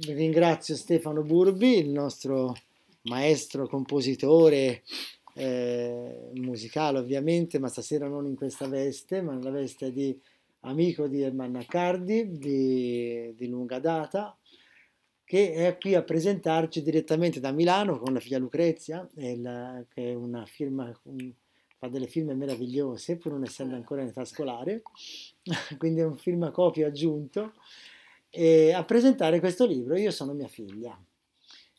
ringrazio Stefano Burbi, il nostro maestro compositore eh, musicale ovviamente, ma stasera non in questa veste, ma nella veste di amico di Ermanno Accardi di, di lunga data, che è qui a presentarci direttamente da Milano con la figlia Lucrezia, la, che è una firma, un, fa delle firme meravigliose, pur non essendo ancora in età scolare, quindi è un firma copia aggiunto, e a presentare questo libro. Io sono mia figlia.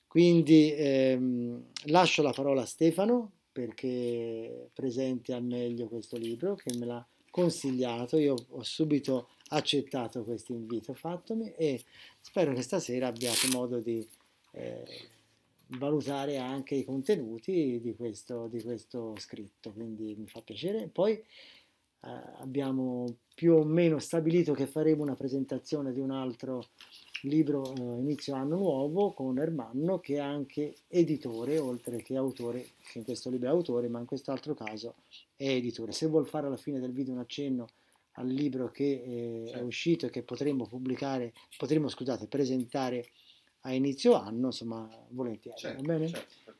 Quindi ehm, lascio la parola a Stefano perché presenti al meglio questo libro che me l'ha consigliato. Io ho subito accettato questo invito fattomi e spero che stasera abbiate modo di eh, valutare anche i contenuti di questo, di questo, scritto, quindi mi fa piacere. Poi eh, abbiamo più o meno stabilito che faremo una presentazione di un altro libro eh, inizio anno nuovo con Ermanno che è anche editore oltre che autore, che in questo libro è autore ma in questo altro caso è editore. Se vuol fare alla fine del video un accenno al libro che eh, certo. è uscito e che potremmo pubblicare, potremmo scusate, presentare a inizio anno, insomma, volentieri. Certo, va bene? Certo,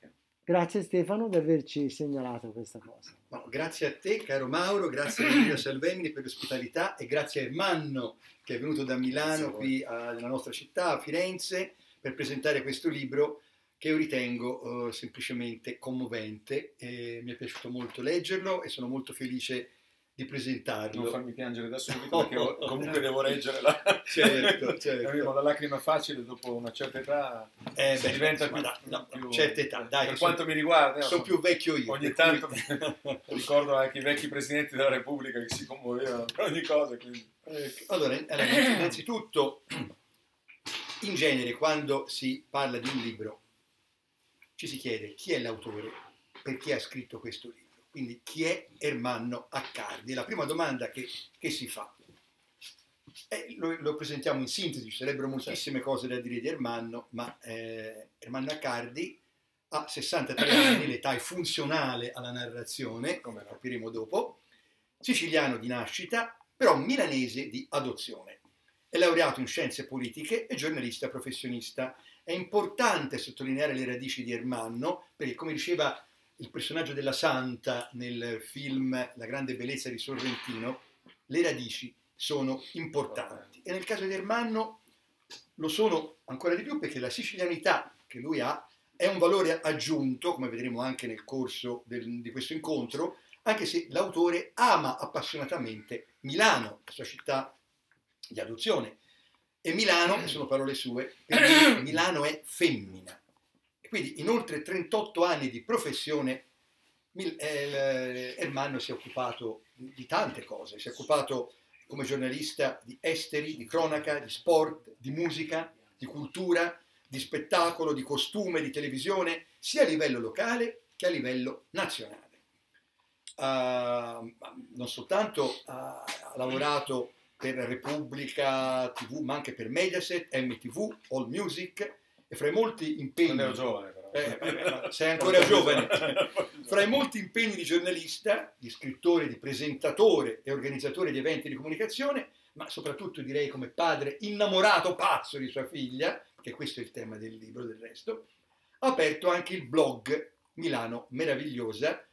grazie Stefano di averci segnalato questa cosa. No, grazie a te, caro Mauro, grazie a Emilio Salvemini per l'ospitalità e grazie a Ermanno che è venuto da Milano qui a, nella nostra città, a Firenze, per presentare questo libro che io ritengo uh, semplicemente commovente. E mi è piaciuto molto leggerlo e sono molto felice di presentarlo. Non farmi piangere da subito perché comunque devo reggere la... certo, certo. la lacrima facile dopo una certa età eh, beh, diventa più, da, no, più, certa età, dai, per quanto mi riguarda sono più vecchio io ogni tanto ricordo anche i vecchi presidenti della Repubblica che si commuovevano per ogni cosa quindi. Ecco. allora innanzitutto in genere quando si parla di un libro ci si chiede chi è l'autore perché ha scritto questo libro quindi chi è Ermanno Accardi? La prima domanda che, che si fa. Eh, lo, lo, presentiamo in sintesi, ci sarebbero moltissime cose da dire di Ermanno, ma eh, Ermanno Accardi ha 63 anni, l'età è funzionale alla narrazione, come capiremo dopo, siciliano di nascita, però milanese di adozione. È laureato in scienze politiche e giornalista professionista. È importante sottolineare le radici di Ermanno, perché come diceva il personaggio della santa nel film La grande bellezza di Sorrentino, le radici sono importanti. E nel caso di Ermanno lo sono ancora di più perché la sicilianità che lui ha è un valore aggiunto, come vedremo anche nel corso del, di questo incontro, anche se l'autore ama appassionatamente Milano, la sua città di adozione. E Milano, sono parole sue, Milano è femmina. Quindi in oltre 38 anni di professione eh, Ermanno si è occupato di tante cose, si è occupato come giornalista di esteri, di cronaca, di sport, di musica, di cultura, di spettacolo, di costume, di televisione, sia a livello locale che a livello nazionale. Uh, non soltanto ha, ha lavorato per Repubblica TV, ma anche per Mediaset, MTV, All Music, e fra i molti impegni... Non ero giovane però. Eh, beh, sei ancora giovane. fra i molti impegni di giornalista, di scrittore, di presentatore e organizzatore di eventi di comunicazione, ma soprattutto direi come padre innamorato pazzo di sua figlia, che questo è il tema del libro del resto, ha aperto anche il blog Milano Meravigliosa,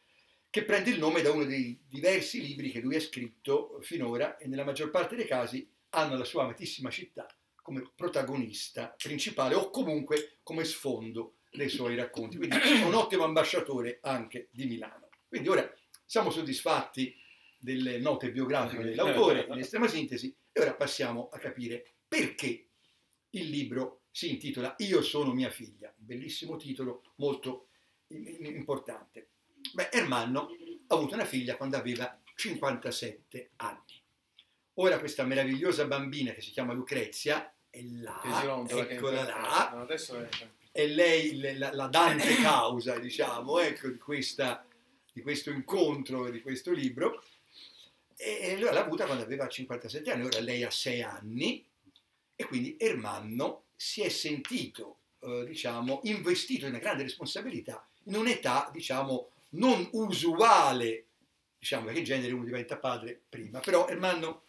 che prende il nome da uno dei diversi libri che lui ha scritto finora e nella maggior parte dei casi hanno la sua amatissima città come protagonista principale o comunque come sfondo dei suoi racconti. Quindi è un ottimo ambasciatore anche di Milano. Quindi ora siamo soddisfatti delle note biografiche dell'autore, in estrema sintesi, e ora passiamo a capire perché il libro si intitola Io sono mia figlia. Bellissimo titolo, molto importante. Beh, Ermanno ha avuto una figlia quando aveva 57 anni. Ora questa meravigliosa bambina che si chiama Lucrezia è là, eccola là, è... è lei la, la Dante causa, diciamo, ecco, di, questa, di questo incontro, di questo libro. E allora l'ha avuta quando aveva 57 anni, ora lei ha 6 anni e quindi Ermanno si è sentito, eh, diciamo, investito di una grande responsabilità in un'età, diciamo, non usuale, diciamo, perché in genere uno diventa padre prima, però Ermanno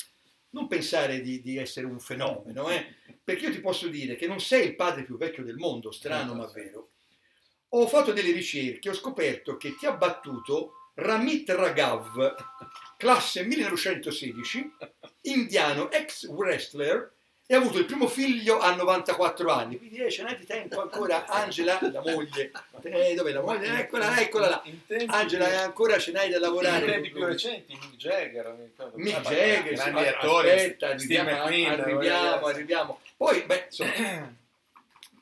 non pensare di, di essere un fenomeno, eh? perché io ti posso dire che non sei il padre più vecchio del mondo, strano ma vero. Ho fatto delle ricerche, ho scoperto che ti ha battuto Ramit Raghav, classe 1916, indiano, ex wrestler, e ha avuto il primo figlio a 94 anni, quindi eh, ce n'è di tempo ancora, Angela, la moglie, eh, dove la moglie? Eccola, eccola là, Angela, ancora ce n'hai da lavorare. Tempi più recenti, Mick Jagger, Mick Jagger, grandi attori, aspetta, Steve arriviamo, McQueen, arriviamo, arriviamo. Poi, beh, insomma,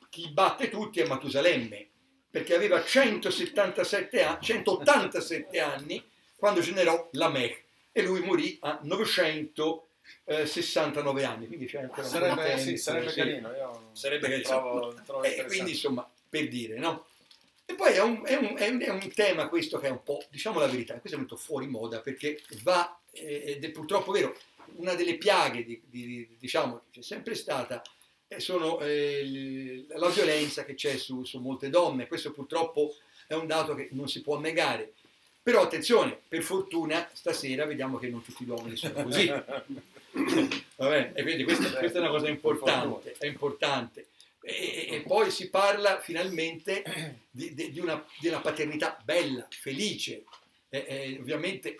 chi batte tutti è Matusalemme, perché aveva 177 anni, 187 anni quando generò la Mech e lui morì a 969 anni, quindi c'è ancora Sarebbe, tempo, sì, sarebbe sì. carino. Io Sarebbe carino. trovo, trovo E interessante. quindi insomma, per dire, no? E poi è un, è, un, è, un, è un tema questo che è un po', diciamo la verità, questo è venuto fuori moda perché va, eh, ed è purtroppo vero, una delle piaghe, di, di- diciamo, che c'è sempre stata, eh, sono eh, la violenza che c'è su, su molte donne, questo purtroppo è un dato che non si può negare. Però attenzione, per fortuna stasera vediamo che non tutti gli uomini sono così. Va bene? E quindi questa, questa è una cosa importante, è importante. E, e poi si parla finalmente di, di- una, di una paternità bella, felice. E- e ovviamente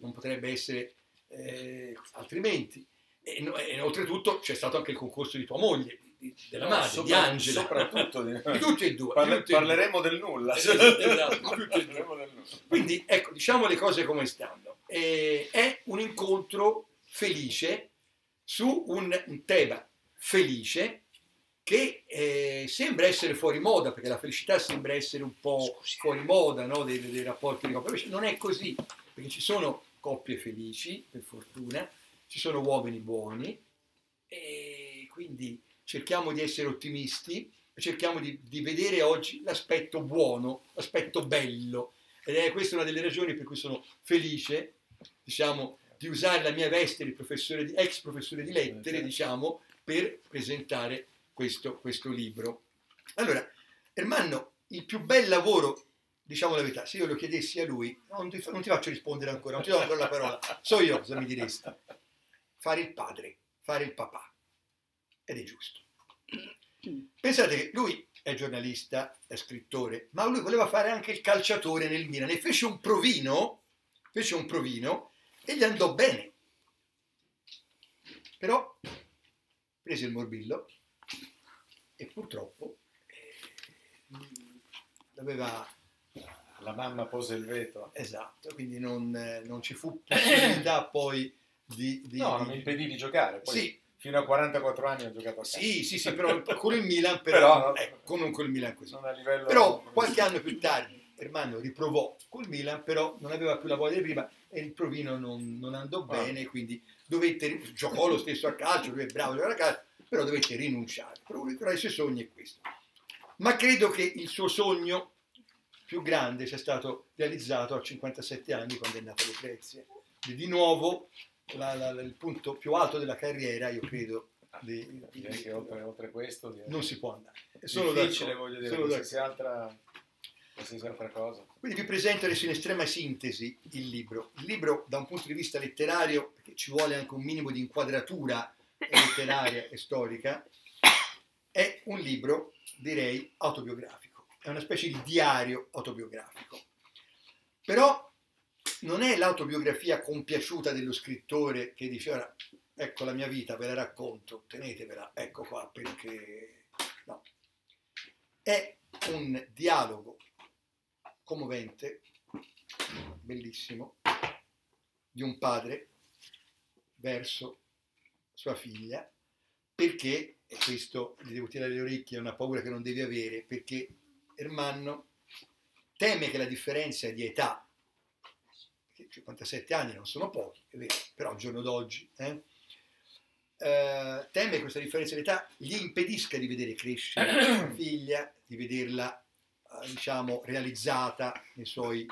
non potrebbe essere eh, altrimenti. E, oltretutto c'è stato anche il concorso di tua moglie, di- della madre, sopra- di Angela. Soprattutto di, Di tutti e due. Parle- tutti e due. parleremo del nulla. Esatto, esatto, e due. Parleremo del nulla. Quindi ecco, diciamo le cose come stanno. Eh, è un incontro felice su un, tema felice che eh, sembra essere fuori moda, perché la felicità sembra essere un po' fuori moda no? dei, dei rapporti di coppia. Invece non è così, perché ci sono coppie felici, per fortuna, ci sono uomini buoni e quindi cerchiamo di essere ottimisti, cerchiamo di, di vedere oggi l'aspetto buono, l'aspetto bello. Ed è questa una delle ragioni per cui sono felice, diciamo, di usare la mia veste di professore di, ex professore di lettere, diciamo, per presentare questo, questo libro. Allora, Ermanno, il più bel lavoro, diciamo la verità, se io lo chiedessi a lui, non ti, non ti faccio rispondere ancora, non ti do ancora la parola, so io cosa mi diresti. Fare il padre, fare il papà. Ed è giusto. Pensate che lui è giornalista, è scrittore, ma lui voleva fare anche il calciatore nel Milan e fece un provino, fece un provino e gli andò bene. Però prese il morbillo e purtroppo eh, aveva La mamma pose il veto. esatto, quindi non, eh, non ci fu possibilità poi di... di- No, di- mi impedì di giocare. Poi Sì, fino a 44 anni ho giocato a sì, sì, sì, però con il Milan, però, Però- ecco, non con il Milan così. Però qualche anno più tardi Ermanno riprovò col Milan, però non aveva più la voglia di prima e il provino non, non andò Ah. bene, quindi dovette, giocò lo stesso a calcio, lui è bravo a giocare a calcio, però dovette rinunciare. Però uno tra i suoi sogni è questo. Ma credo che il suo sogno più grande sia stato realizzato a 57 anni quando è nata Lucrezia. Di di nuovo la- la- il punto più alto della carriera, io credo, di- che oltre, oltre questo non si può andare. È solo difficile, voglio dire, solo qualsiasi altra. Quindi vi presento adesso in estrema sintesi il libro. Il libro da un punto di vista letterario, perché ci vuole anche un minimo di inquadratura letteraria e storica, è un libro, direi, autobiografico. È una specie di diario autobiografico. Però non è l'autobiografia compiaciuta dello scrittore che dice ora, ecco la mia vita, ve la racconto, tenetevela, ecco qua, perché... No. È un dialogo commovente, bellissimo, di un padre verso sua figlia, perché, e questo gli devo tirare le orecchie, è una paura che non devi avere, perché Ermanno teme che la differenza di età, che 57 anni non sono pochi, è vero, però al giorno d'oggi, eh, eh, teme che questa differenza di età gli impedisca di vedere crescere sua figlia, di vederla diciamo, realizzata nei suoi,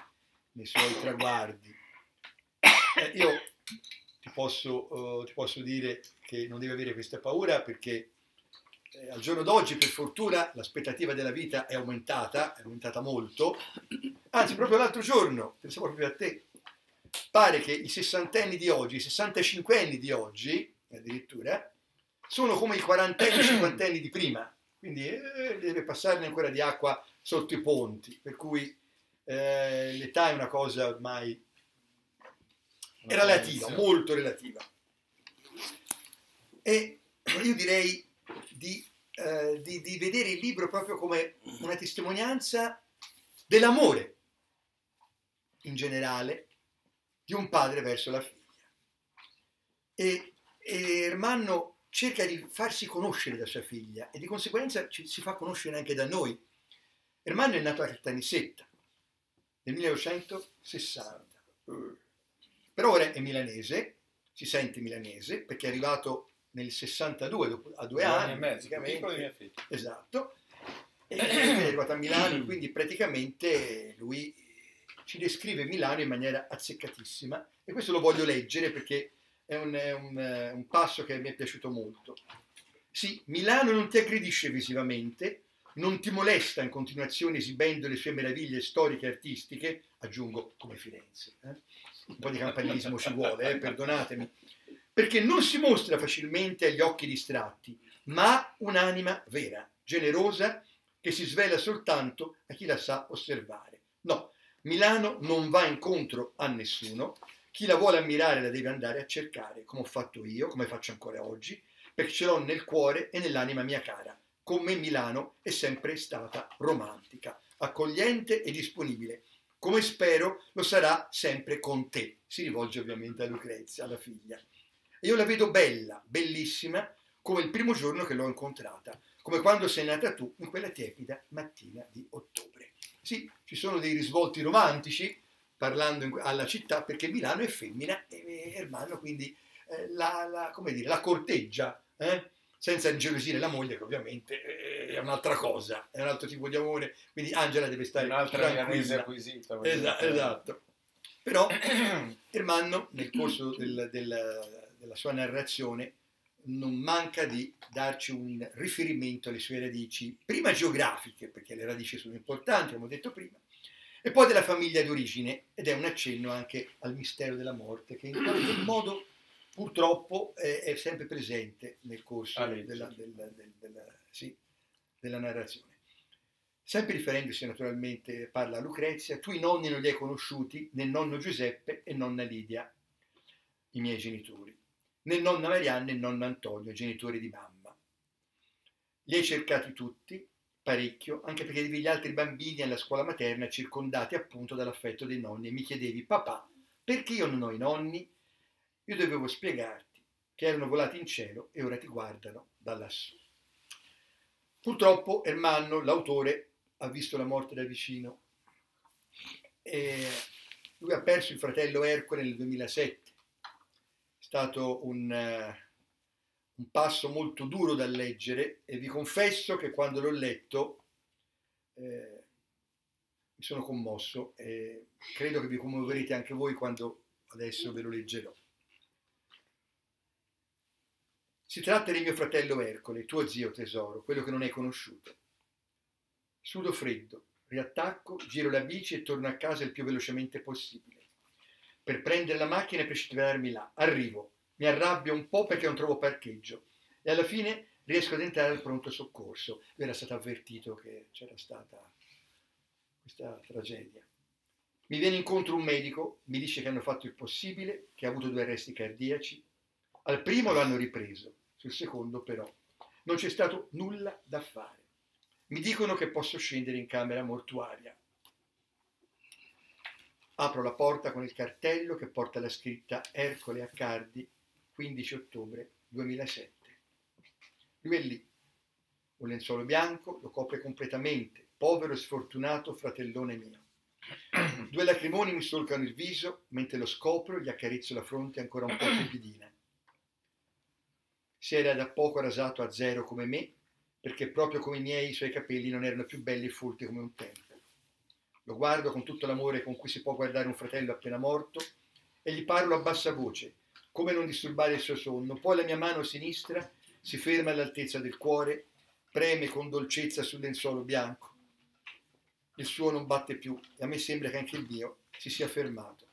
nei suoi traguardi. Eh, io ti posso, eh, ti posso dire che non devi avere questa paura perché eh, al giorno d'oggi, per fortuna, l'aspettativa della vita è aumentata, è aumentata molto. Anzi, proprio l'altro giorno, pensavo proprio a te, pare che i sessantenni di oggi, i sessantacinquenni di oggi, addirittura, sono come i quarantenni e cinquantenni di prima, quindi eh, deve passarne ancora di acqua sotto i ponti, per cui eh, l'età è una cosa ormai relativa, molto relativa. E io direi di, eh, di, di vedere il libro proprio come una testimonianza dell'amore in generale di un padre verso la figlia. E, e Ermanno cerca di farsi conoscere da sua figlia e di conseguenza ci, si fa conoscere anche da noi. Ermanno è nato a Caltanissetta nel 1960, però ora è milanese, si sente milanese perché è arrivato nel 62, dopo, a due, anni, anni e mezzo, figlia. Esatto, e è arrivato a Milano, quindi praticamente lui ci descrive Milano in maniera azzeccatissima e questo lo voglio leggere perché è un, è un, un passo che mi è piaciuto molto. Sì, Milano non ti aggredisce visivamente, non ti molesta in continuazione esibendo le sue meraviglie storiche e artistiche, aggiungo come Firenze. Eh? Un po' di campanilismo ci vuole, eh? perdonatemi, perché non si mostra facilmente agli occhi distratti, ma ha un'anima vera, generosa, che si svela soltanto a chi la sa osservare. No, Milano non va incontro a nessuno, chi la vuole ammirare la deve andare a cercare, come ho fatto io, come faccio ancora oggi, perché ce l'ho nel cuore e nell'anima mia cara. Con me Milano è sempre stata romantica, accogliente e disponibile, come spero lo sarà sempre con te. Si rivolge ovviamente a Lucrezia, alla figlia. E io la vedo bella, bellissima, come il primo giorno che l'ho incontrata, come quando sei nata tu in quella tiepida mattina di ottobre. Sì, ci sono dei risvolti romantici parlando in, alla città perché Milano è femmina e Ermanno quindi eh, la, la, dire, la, corteggia, eh? senza ingelosire la moglie che ovviamente è un'altra cosa, è un altro tipo di amore, quindi Angela deve stare un'altra milanese acquisita. Esatto, esatto. Però Ermanno nel corso del, del, della sua narrazione non manca di darci un riferimento alle sue radici, prima geografiche, perché le radici sono importanti, come ho detto prima, e poi della famiglia d'origine, ed è un accenno anche al mistero della morte, che in qualche modo purtroppo è, è sempre presente nel corso ah, della, della, della, sì, della narrazione. Sempre riferendosi naturalmente, parla a Lucrezia, tu i nonni non li hai conosciuti, né nonno Giuseppe e nonna Lidia, i miei genitori né nonna Marianna né nonno Antonio, genitori di mamma. Li hai cercati tutti, parecchio, anche perché avevi gli altri bambini alla scuola materna circondati appunto dall'affetto dei nonni e mi chiedevi, papà, perché io non ho i nonni? Io dovevo spiegarti che erano volati in cielo e ora ti guardano da lassù. Purtroppo Ermanno, l'autore, ha visto la morte da vicino. E lui ha perso il fratello Ercole nel 2007 stato un, uh, un, passo molto duro da leggere e vi confesso che quando l'ho letto eh, mi sono commosso e credo che vi commuoverete anche voi quando adesso ve lo leggerò. Si tratta di mio fratello Ercole, tuo zio tesoro, quello che non hai conosciuto. Sudo freddo, riattacco, giro la bici e torno a casa il più velocemente possibile per prendere la macchina e precipitare là. Arrivo, mi arrabbio un po' perché non trovo parcheggio e alla fine riesco ad entrare al pronto soccorso. Io era stato avvertito che c'era stata questa tragedia. Mi viene incontro un medico, mi dice che hanno fatto il possibile, che ha avuto due arresti cardiaci. Al primo lo hanno ripreso, sul secondo però non c'è stato nulla da fare. Mi dicono che posso scendere in camera mortuaria. Apro la porta con il cartello che porta la scritta Ercole Accardi, 15 ottobre 2007. Lui è lì, un lenzuolo bianco lo copre completamente, povero e sfortunato fratellone mio. Due lacrimoni mi solcano il viso, mentre lo scopro gli accarezzo la fronte ancora un po' tiepidina. Si era da poco rasato a zero come me, perché proprio come i miei i suoi capelli non erano più belli e folti come un tempo. Lo guardo con tutto l'amore con cui si può guardare un fratello appena morto e gli parlo a bassa voce, come non disturbare il suo sonno. Poi la mia mano sinistra si ferma all'altezza del cuore, preme con dolcezza sul lenzuolo bianco. Il suo non batte più e a me sembra che anche il mio si sia fermato.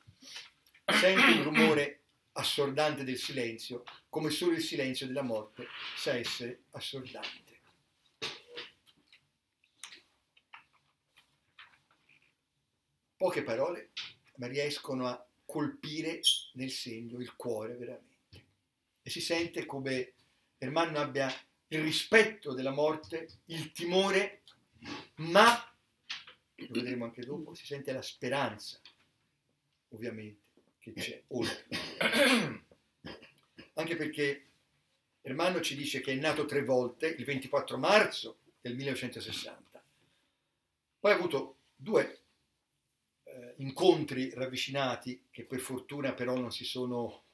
sente il rumore assordante del silenzio, come solo il silenzio della morte sa essere assordante. Poche parole, ma riescono a colpire nel segno il cuore veramente. E si sente come Ermanno abbia il rispetto della morte, il timore, ma, lo vedremo anche dopo, si sente la speranza, ovviamente, che c'è oltre. Anche perché Ermanno ci dice che è nato tre volte, il 24 marzo del 1960, poi ha avuto due incontri ravvicinati che per fortuna però non si sono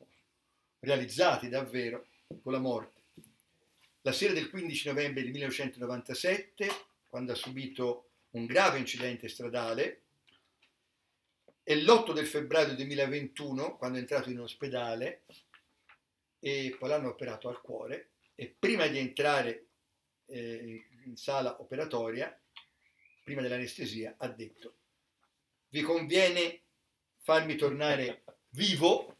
realizzati davvero con la morte. La sera del 15 novembre del 1997, quando ha subito un grave incidente stradale, e l'8 del febbraio 2021, quando è entrato in ospedale, e poi l'hanno operato al cuore, e prima di entrare eh, in sala operatoria, prima dell'anestesia, ha detto vi conviene farmi tornare vivo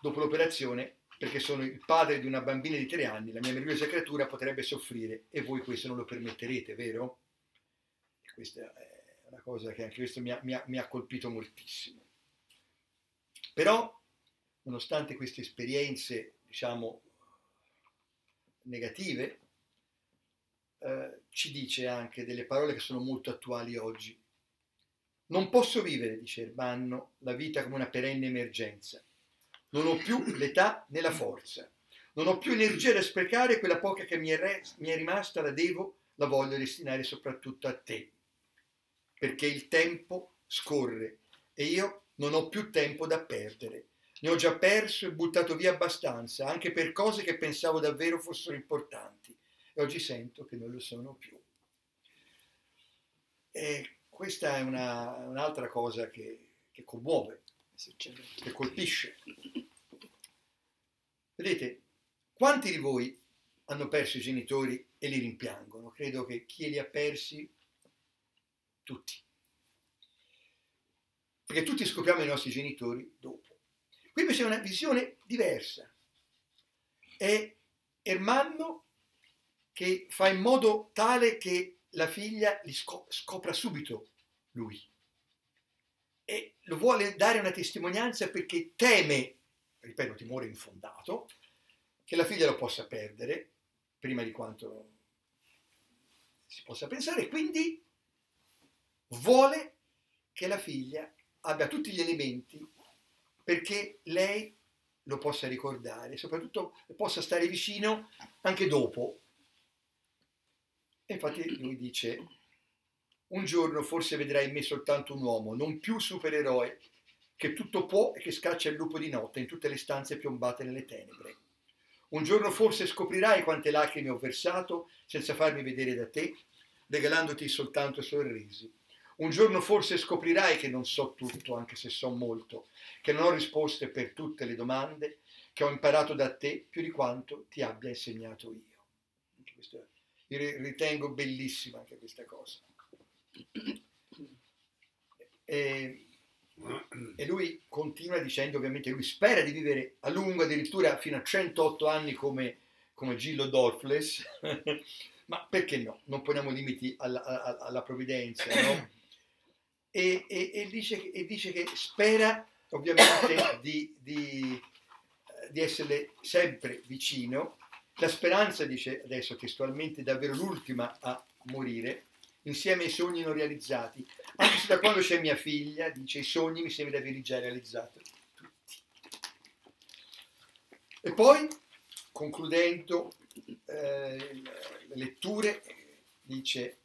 dopo l'operazione perché sono il padre di una bambina di tre anni, la mia meravigliosa creatura potrebbe soffrire e voi questo non lo permetterete, vero? E questa è una cosa che anche questo mi ha, mi ha, mi ha colpito moltissimo. Però, nonostante queste esperienze, diciamo, negative, eh, ci dice anche delle parole che sono molto attuali oggi. Non posso vivere, dice Ermanno, la vita come una perenne emergenza. Non ho più l'età né la forza. Non ho più energia da sprecare, quella poca che mi è, re, mi è rimasta la devo, la voglio destinare soprattutto a te. Perché il tempo scorre e io non ho più tempo da perdere. Ne ho già perso e buttato via abbastanza, anche per cose che pensavo davvero fossero importanti. E oggi sento che non lo sono più. E questa è una, un'altra cosa che, che commuove, che colpisce. Vedete, quanti di voi hanno perso i genitori e li rimpiangono? Credo che chi li ha persi, tutti. Perché tutti scopriamo i nostri genitori dopo. Qui invece è una visione diversa. È Ermanno che fa in modo tale che la figlia li scopra subito lui. E lo vuole dare una testimonianza perché teme, ripeto, timore infondato, che la figlia lo possa perdere prima di quanto si possa pensare, quindi vuole che la figlia abbia tutti gli elementi perché lei lo possa ricordare, soprattutto possa stare vicino anche dopo e infatti lui dice, un giorno forse vedrai in me soltanto un uomo, non più supereroe, che tutto può e che scaccia il lupo di notte in tutte le stanze piombate nelle tenebre. Un giorno forse scoprirai quante lacrime ho versato senza farmi vedere da te, regalandoti soltanto sorrisi. Un giorno forse scoprirai che non so tutto, anche se so molto, che non ho risposte per tutte le domande, che ho imparato da te più di quanto ti abbia insegnato io. Questo è ritengo bellissima anche questa cosa. E, e, lui continua dicendo ovviamente lui spera di vivere a lungo addirittura fino a 108 anni come, come Gillo Dorfles ma perché no? Non poniamo limiti alla, alla, alla provvidenza no? e, e, e, dice, e, dice, che spera ovviamente di, di, di essere sempre vicino la speranza, dice adesso testualmente, è davvero l'ultima a morire, insieme ai sogni non realizzati. Anche se da quando c'è mia figlia, dice, i sogni mi sembra di averli già realizzati tutti. E poi, concludendo eh, le letture, dice,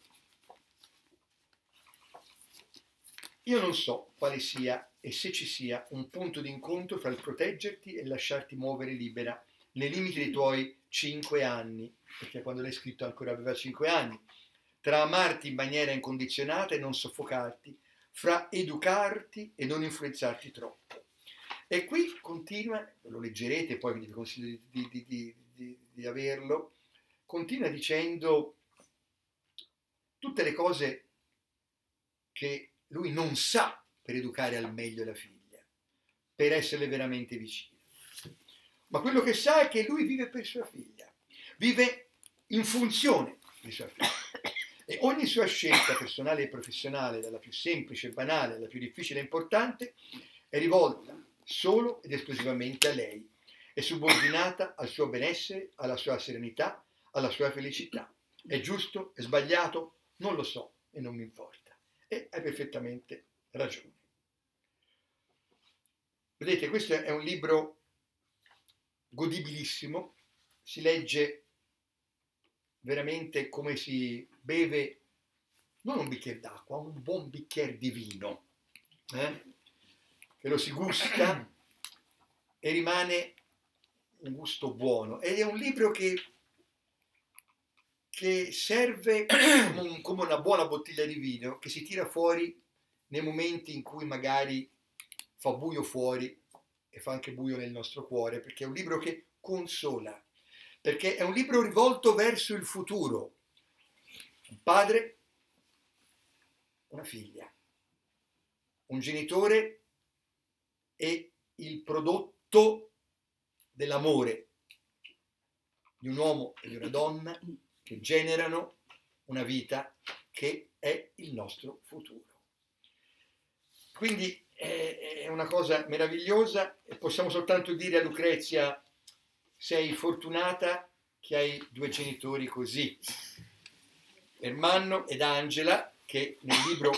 io non so quale sia e se ci sia un punto di incontro fra il proteggerti e lasciarti muovere libera nei limiti dei tuoi cinque anni, perché quando l'hai scritto ancora aveva cinque anni, tra amarti in maniera incondizionata e non soffocarti, fra educarti e non influenzarti troppo. E qui continua, lo leggerete, poi vi consiglio di, di, di, di, di averlo, continua dicendo tutte le cose che lui non sa per educare al meglio la figlia. per esserle veramente vicino. Ma quello che sa è che lui vive per sua figlia, vive in funzione di sua figlia. E ogni sua scelta personale e professionale, dalla più semplice e banale alla più difficile e importante, è rivolta solo ed esclusivamente a lei, è subordinata al suo benessere, alla sua serenità, alla sua felicità. È giusto? È sbagliato? Non lo so e non mi importa. E hai perfettamente ragione. Vedete, questo è un libro godibilissimo, si legge veramente come si beve non un bicchiere d'acqua, un buon bicchiere di vino, eh? che lo si gusta e rimane un gusto buono. Ed è un libro che, che serve come, un, come una buona bottiglia di vino che si tira fuori nei momenti in cui magari fa buio fuori e fa anche buio nel nostro cuore, perché è un libro che consola, perché è un libro rivolto verso il futuro. Un padre, una figlia, un genitore e il prodotto dell'amore di un uomo e di una donna che generano una vita che è il nostro futuro. Quindi è una cosa meravigliosa e possiamo soltanto dire a Lucrezia sei fortunata che hai due genitori così. Ermanno ed Angela, che nel libro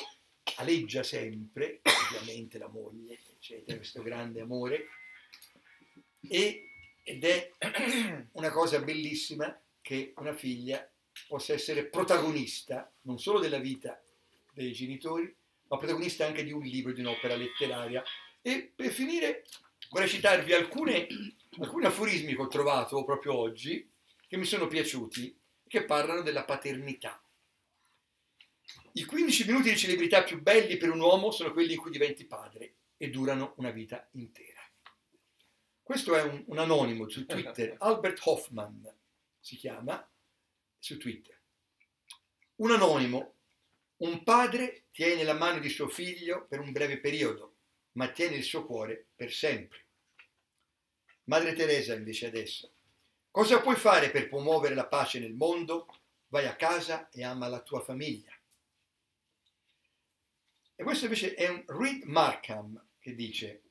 aleggia sempre, ovviamente la moglie, eccetera, questo grande amore, e, ed è una cosa bellissima che una figlia possa essere protagonista non solo della vita dei genitori, ma protagonista anche di un libro, di un'opera letteraria. E per finire vorrei citarvi alcune alcuni aforismi che ho trovato proprio oggi che mi sono piaciuti, che parlano della paternità. I 15 minuti di celebrità più belli per un uomo sono quelli in cui diventi padre e durano una vita intera. Questo è un, un anonimo su Twitter, Albert Hoffman si chiama, su Twitter. Un anonimo, un padre tiene la mano di suo figlio per un breve periodo, ma tiene il suo cuore per sempre. Madre Teresa invece adesso, cosa puoi fare per promuovere la pace nel mondo? Vai a casa e ama la tua famiglia. E questo invece è un Reed Markham che dice,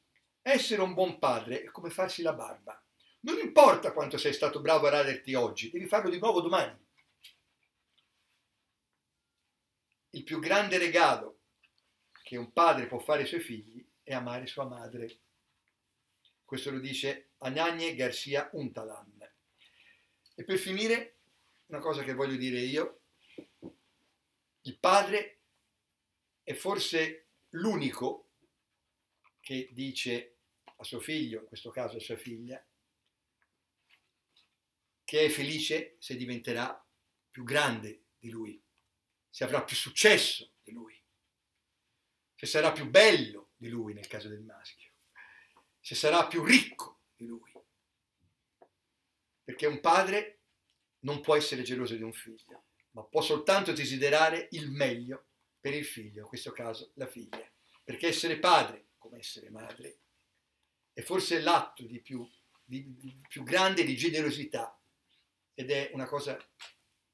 essere un buon padre è come farsi la barba. Non importa quanto sei stato bravo a raderti oggi, devi farlo di nuovo domani. Il più grande regalo che un padre può fare ai suoi figli è amare sua madre. Questo lo dice Anagne Garcia Untalan. E per finire, una cosa che voglio dire io, il padre è forse l'unico che dice a suo figlio, in questo caso a sua figlia, che è felice se diventerà più grande di lui, se avrà più successo di lui, se sarà più bello di lui nel caso del maschio, se sarà più ricco di lui. Perché un padre non può essere geloso di un figlio, ma può soltanto desiderare il meglio per il figlio, in questo caso la figlia. Perché essere padre, come essere madre, è forse l'atto di più, di, di più grande di generosità ed è una cosa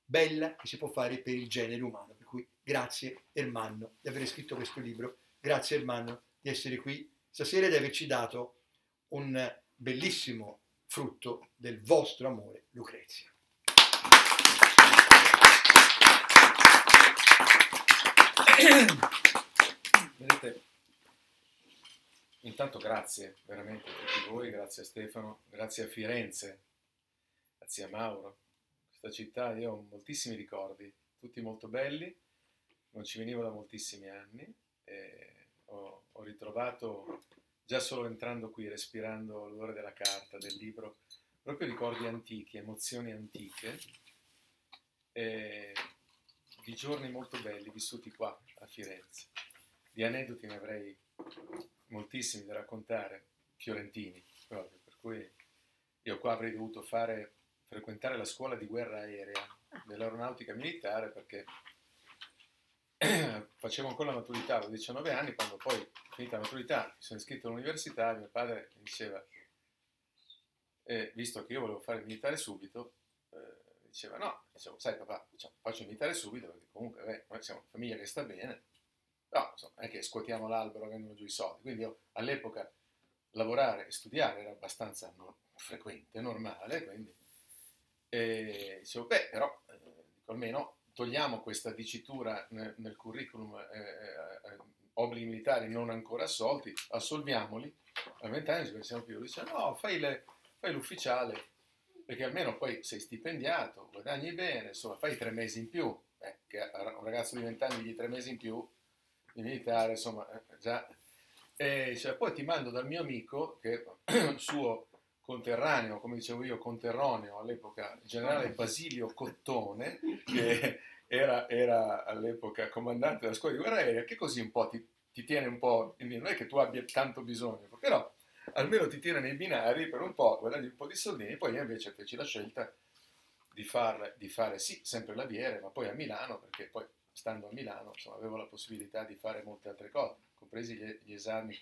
bella che si può fare per il genere umano. Per cui grazie Ermanno di aver scritto questo libro, grazie Ermanno di essere qui stasera e di averci dato un bellissimo frutto del vostro amore, Lucrezia. Vedete, intanto grazie veramente a tutti voi, grazie a Stefano, grazie a Firenze, grazie a Mauro. Questa città io ho moltissimi ricordi, tutti molto belli, non ci venivo da moltissimi anni e ho, ho ritrovato già solo entrando qui, respirando l'odore della carta, del libro, proprio ricordi antichi, emozioni antiche, eh, di giorni molto belli vissuti qua a Firenze. Di aneddoti ne avrei moltissimi da raccontare, fiorentini proprio, per cui io qua avrei dovuto fare, frequentare la scuola di guerra aerea dell'aeronautica militare perché facevo ancora la maturità, avevo 19 anni, quando poi finita la maturità mi sono iscritto all'università, mio padre mi diceva, eh, visto che io volevo fare il militare subito, eh, diceva no, dicevo, sai papà, faccio il militare subito perché comunque beh, noi siamo una famiglia che sta bene, però insomma, non è che scuotiamo l'albero vengono giù i soldi, quindi io all'epoca lavorare e studiare era abbastanza no, frequente, normale, quindi e dicevo, beh, però eh, almeno togliamo questa dicitura nel, nel curriculum eh, eh, eh, obblighi militari non ancora assolti, assolviamoli, a vent'anni ci pensiamo più, dice no, fai, le, fai, l'ufficiale, perché almeno poi sei stipendiato, guadagni bene, insomma fai tre mesi in più, eh, che a un ragazzo di vent'anni gli tre mesi in più, di militare, insomma, eh, già... E cioè, poi ti mando dal mio amico, che suo conterraneo, come dicevo io, conterraneo all'epoca, il generale Basilio Cottone, che era, era, all'epoca comandante della scuola di guerra aerea, che così un po' ti, ti tiene un po', non è che tu abbia tanto bisogno, però almeno ti tiene nei binari per un po', guadagni un po' di soldini, poi io invece feci la scelta di, far, di fare sì, sempre l'aviere, ma poi a Milano, perché poi stando a Milano insomma, avevo la possibilità di fare molte altre cose, compresi gli, gli esami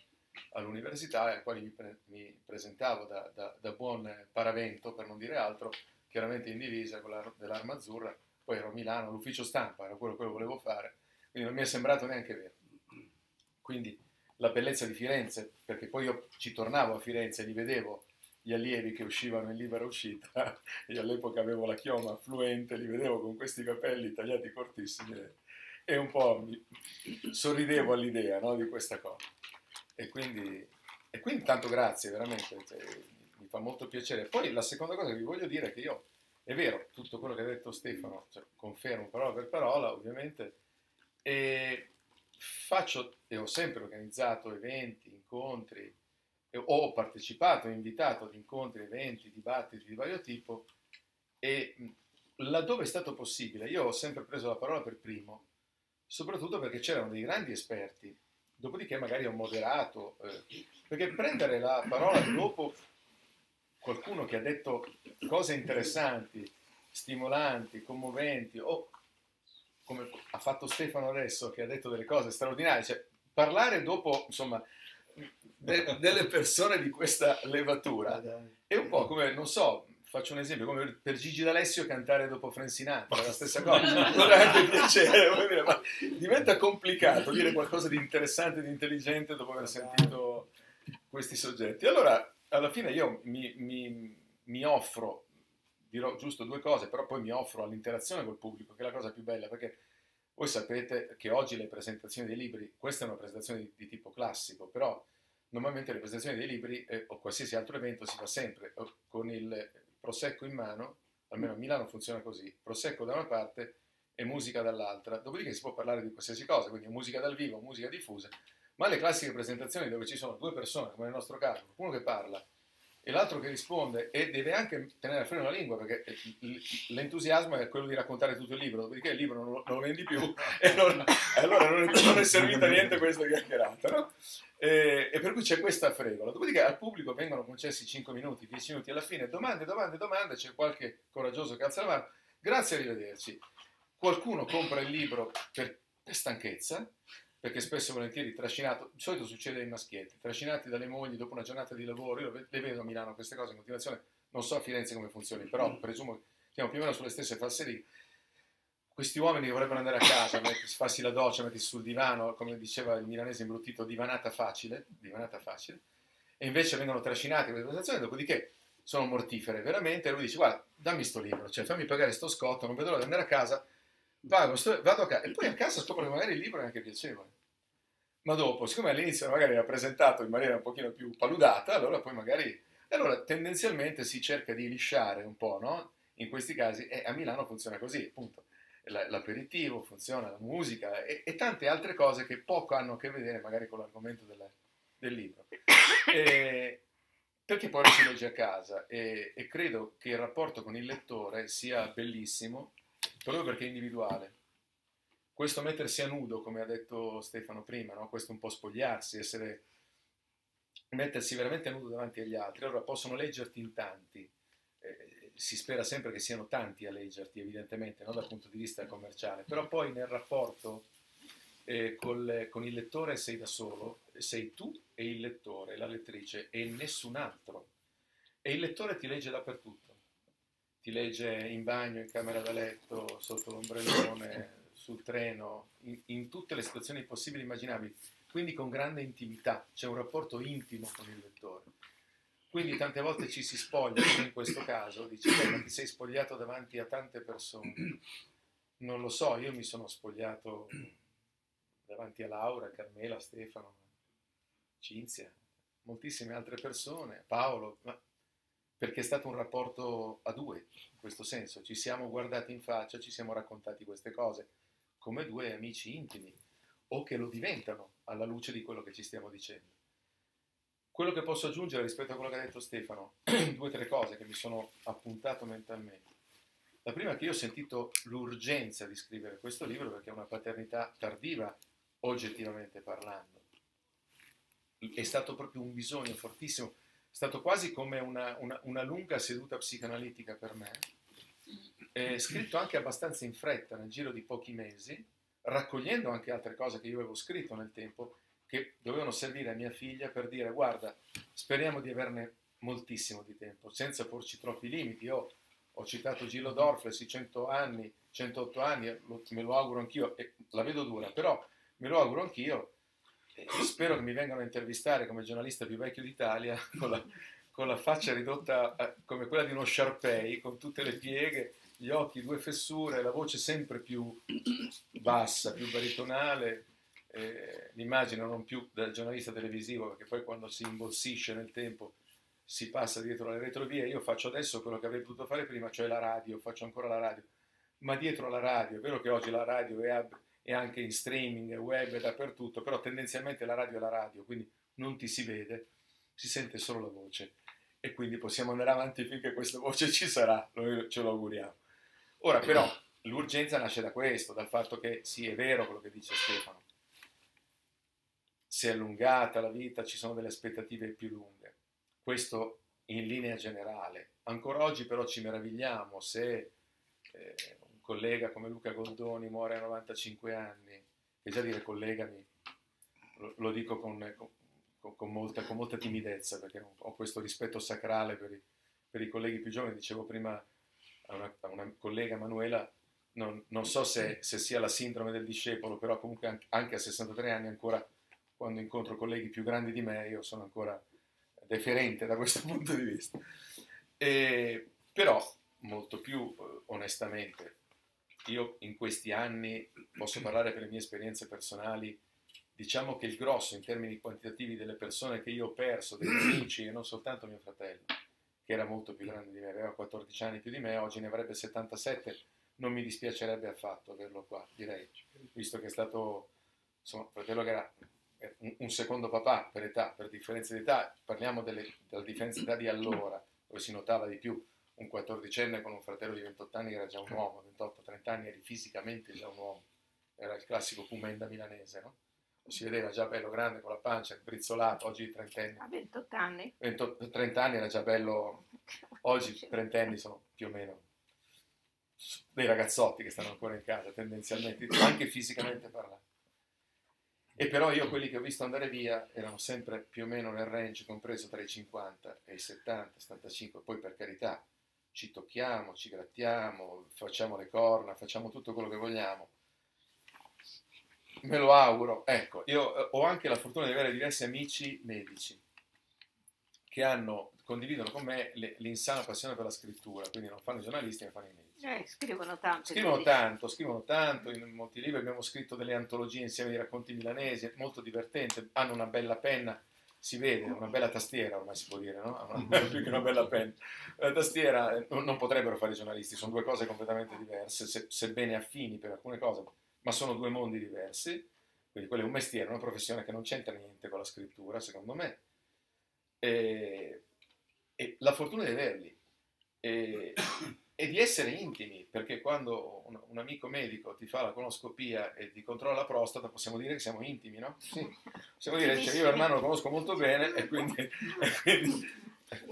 all'università ai quali mi, pre- mi presentavo da, da, da, buon paravento, per non dire altro, chiaramente in divisa con la, dell'arma azzurra, poi ero a Milano, l'ufficio stampa era quello che volevo fare, quindi non mi è sembrato neanche vero. Quindi la bellezza di Firenze, perché poi io ci tornavo a Firenze e li vedevo gli allievi che uscivano in libera uscita, io all'epoca avevo la chioma fluente, li vedevo con questi capelli tagliati cortissimi e un po' sorridevo all'idea no, di questa cosa. E quindi, e quindi tanto grazie, veramente, cioè, mi fa molto piacere. Poi la seconda cosa che vi voglio dire è che io, è vero, tutto quello che ha detto Stefano, cioè, confermo parola per parola, ovviamente, e faccio e ho sempre organizzato eventi, incontri, ho partecipato, ho invitato ad incontri, eventi, dibattiti di vario tipo e laddove è stato possibile io ho sempre preso la parola per primo, soprattutto perché c'erano dei grandi esperti dopodiché magari ho moderato, eh, perché prendere la parola dopo qualcuno che ha detto cose interessanti, stimolanti, commoventi, o come ha fatto Stefano adesso che ha detto delle cose straordinarie, cioè parlare dopo, insomma, de- delle persone di questa levatura è un po' come, non so, faccio un esempio, come per Gigi D'Alessio cantare dopo Frank Sinatra, è la stessa cosa, vorrebbe piacere, ma diventa complicato dire qualcosa di interessante, di intelligente dopo aver sentito questi soggetti. Allora, alla fine io mi, mi, mi offro, dirò giusto due cose, però poi mi offro all'interazione col pubblico, che è la cosa più bella, perché voi sapete che oggi le presentazioni dei libri, questa è una presentazione di, di tipo classico, però normalmente le presentazioni dei libri eh, o qualsiasi altro evento si fa sempre con il prosecco in mano, almeno a Milano funziona così, prosecco da una parte e musica dall'altra, dopodiché si può parlare di qualsiasi cosa, quindi musica dal vivo, musica diffusa, ma le classiche presentazioni dove ci sono due persone, come nel nostro caso, uno che parla e l'altro che risponde e deve anche tenere a freno la lingua perché l'entusiasmo è quello di raccontare tutto il libro, dopodiché il libro non lo, non lo vendi più e, non, e allora non è, non è servita niente questa chiacchierata. No? E, e, per cui c'è questa fregola. Dopodiché al pubblico vengono concessi 5 minuti, 10 minuti alla fine, domande, domande, domande, c'è qualche coraggioso che alza la mano. Grazie, arrivederci. Qualcuno compra il libro per, per stanchezza, perché spesso e volentieri trascinato, di solito succede ai maschietti, trascinati dalle mogli dopo una giornata di lavoro, io le vedo a Milano queste cose in continuazione, non so a Firenze come funzioni, però presumo che siamo più o meno sulle stesse falserie. Questi uomini che vorrebbero andare a casa, farsi la doccia, mettersi sul divano, come diceva il milanese imbruttito, divanata facile, divanata facile, e invece vengono trascinati queste presentazioni, dopodiché sono mortifere veramente, e lui dice guarda, dammi sto libro, cioè fammi pagare sto scotto, non vedo l'ora di andare a casa, Vado, sto, vado a casa e poi a casa scopro che magari il libro è anche piacevole. Ma dopo, siccome all'inizio magari era presentato in maniera un pochino più paludata, allora poi magari... Allora tendenzialmente si cerca di lisciare un po', no? In questi casi, e a Milano funziona così, appunto. L'aperitivo, funziona la musica e, e, tante altre cose che poco hanno a che vedere magari con l'argomento della, del libro. E, perché poi lo si legge a casa e, e credo che il rapporto con il lettore sia bellissimo proprio perché è individuale. Questo mettersi a nudo, come ha detto Stefano prima, no? questo un po' spogliarsi, essere, mettersi veramente a nudo davanti agli altri, allora possono leggerti in tanti, eh, si spera sempre che siano tanti a leggerti, evidentemente, non dal punto di vista commerciale, però poi nel rapporto eh, col, con il lettore sei da solo, sei tu e il lettore, la lettrice e nessun altro. E il lettore ti legge dappertutto, legge in bagno, in camera da letto, sotto l'ombrellone, sul treno, in, in tutte le situazioni possibili e immaginabili, quindi con grande intimità, c'è un rapporto intimo con il lettore. Quindi tante volte ci si spoglia, come in questo caso, dici, ma ti sei spogliato davanti a tante persone. Non lo so, io mi sono spogliato davanti a Laura, Carmela, Stefano, Cinzia, moltissime altre persone, Paolo, ma perché è stato un rapporto a due, in questo senso, ci siamo guardati in faccia, ci siamo raccontati queste cose come due amici intimi o che lo diventano alla luce di quello che ci stiamo dicendo. Quello che posso aggiungere rispetto a quello che ha detto Stefano, due o tre cose che mi sono appuntato mentalmente. La prima è che io ho sentito l'urgenza di scrivere questo libro perché è una paternità tardiva, oggettivamente parlando. È stato proprio un bisogno fortissimo, è stato quasi come una, una, una lunga seduta psicanalitica per me, è scritto anche abbastanza in fretta, nel giro di pochi mesi, raccogliendo anche altre cose che io avevo scritto nel tempo, che dovevano servire a mia figlia per dire guarda, speriamo di averne moltissimo di tempo, senza porci troppi limiti. Io ho citato Gillo Dorfles, i 100 anni, 108 anni, me lo auguro anch'io, e la vedo dura, però me lo auguro anch'io. Spero che mi vengano a intervistare come giornalista più vecchio d'Italia con la, con la faccia ridotta a, come quella di uno Sharpei, con tutte le pieghe, gli occhi, due fessure, la voce sempre più bassa, più baritonale, eh, l'immagine non più del giornalista televisivo, perché poi quando si imbolsisce nel tempo si passa dietro le retrovie. Io faccio adesso quello che avrei potuto fare prima, cioè la radio, faccio ancora la radio, ma dietro la radio, è vero che oggi la radio è, è anche in streaming, web, è dappertutto, però tendenzialmente la radio è la radio, quindi non ti si vede, si sente solo la voce e quindi possiamo andare avanti finché questa voce ci sarà, noi ce lo auguriamo. Ora però l'urgenza nasce da questo, dal fatto che sì, è vero quello che dice Stefano, si è allungata la vita, ci sono delle aspettative più lunghe. Questo in linea generale. Ancora oggi però ci meravigliamo se eh, collega come Luca Goldoni muore a 95 anni, e già dire collega mi, lo, lo dico con, con, con, molta, con, molta, timidezza perché ho questo rispetto sacrale per i, per i colleghi più giovani. Dicevo prima a una, a una collega Manuela, non, non so se, se, sia la sindrome del discepolo, però comunque anche, anche a 63 anni ancora quando incontro colleghi più grandi di me, io sono ancora deferente da questo punto di vista. E, però, molto più eh, onestamente, io in questi anni posso parlare per le mie esperienze personali, diciamo che il grosso in termini quantitativi delle persone che io ho perso, degli amici e non soltanto mio fratello, che era molto più grande di me, aveva 14 anni più di me, oggi ne avrebbe 77, non mi dispiacerebbe affatto averlo qua, direi, visto che è stato, insomma, fratello che era un secondo papà per età, per differenza di età, parliamo delle, della differenza di età di allora, dove si notava di più un quattordicenne con un fratello di 28 anni che era già un uomo, 28-30 anni eri fisicamente già un uomo, era il classico pumenda milanese, no? Si vedeva già bello grande con la pancia, brizzolato, oggi trentenni. A 28 anni? 20, 30 anni era già bello, oggi trentenni sono più o meno dei ragazzotti che stanno ancora in casa, tendenzialmente, anche fisicamente parlando. E però io quelli che ho visto andare via erano sempre più o meno nel range compreso tra i 50 e i 70, 75, poi per carità ci tocchiamo, ci grattiamo, facciamo le corna, facciamo tutto quello che vogliamo. Me lo auguro. Ecco, io eh, ho anche la fortuna di avere diversi amici medici che hanno, condividono con me l'insana passione per la scrittura, quindi non fanno i giornalisti ma fanno i medici. Eh, scrivono tanto. Scrivono tanto, scrivono tanto, in molti libri abbiamo scritto delle antologie insieme di racconti milanesi, molto divertente, hanno una bella penna, si vede, una bella tastiera ormai si può dire, no? più che una bella penna. La tastiera eh, non potrebbero fare i giornalisti, sono due cose completamente diverse, se, sebbene affini per alcune cose, ma sono due mondi diversi, quindi quello è un mestiere, una professione che non c'entra niente con la scrittura, secondo me. E, e la fortuna di averli. E, e di essere intimi, perché quando un, un, amico medico ti fa la conoscopia e ti controlla la prostata, possiamo dire che siamo intimi, no? Sì. Possiamo dire, cioè, io Ermano lo conosco molto bene e quindi, e quindi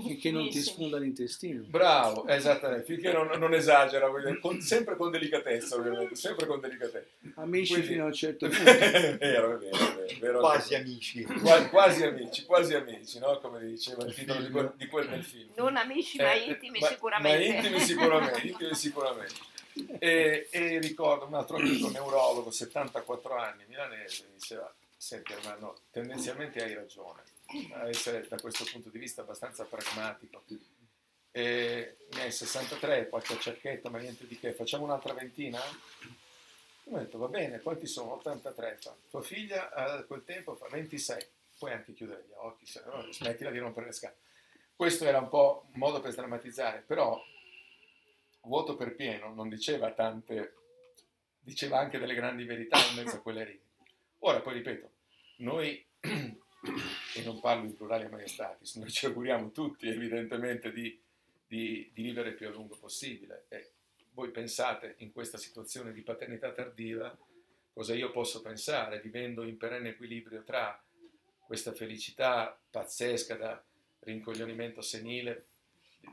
Finché non ti sfonda l'intestino. Bravo, esattamente, finché non, non esagera, con- sempre con delicatezza ovviamente, sempre con delicatezza. Amici Quindi- fino a un certo punto. è vero, è vero, è vero. Quasi amici. Qua- quasi amici, quasi amici, no? come diceva il titolo di quel, di quel del film. Non amici, ma Eh, intimi ma- sicuramente. Ma intimi sicuramente, intimi sicuramente. E, e ricordo un altro amico neurologo, 74 anni, milanese, mi diceva, senti Armando, tendenzialmente hai ragione, essere da questo punto di vista abbastanza pragmatico. E ne hai 63, qualche acciacchetto, ma niente di che, facciamo un'altra ventina? Io ho detto, va bene, quanti sono? 83 fa. Tua figlia a quel tempo fa 26, puoi anche chiudere gli occhi, se no, smettila di rompere le scale. Questo era un po' un modo per sdrammatizzare, però vuoto per pieno non diceva tante, diceva anche delle grandi verità in mezzo a quelle righe. Ora poi ripeto, noi, e non parlo in plurale maestatis, noi ci auguriamo tutti evidentemente di, di- di vivere il più a lungo possibile e voi pensate in questa situazione di paternità tardiva cosa io posso pensare vivendo in perenne equilibrio tra questa felicità pazzesca da rincoglionimento senile